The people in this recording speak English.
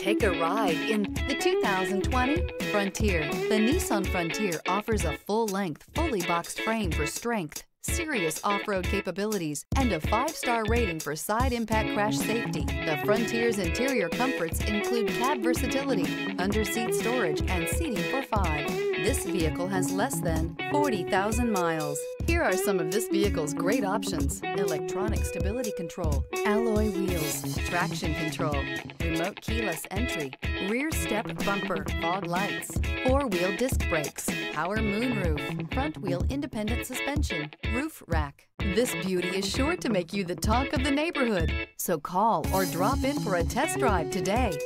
Take a ride in the 2020 Frontier. The Nissan Frontier offers a full-length, fully boxed frame for strength, serious off-road capabilities, and a five-star rating for side impact crash safety. The Frontier's interior comforts include cab versatility, under-seat storage, and seating for five. This vehicle has less than 40,000 miles. Here are some of this vehicle's great options. Electronic stability control, alloy wheels, traction control, remote keyless entry, rear step bumper, fog lights, four-wheel disc brakes, power moonroof, front wheel independent suspension, roof rack. This beauty is sure to make you the talk of the neighborhood. So call or drop in for a test drive today.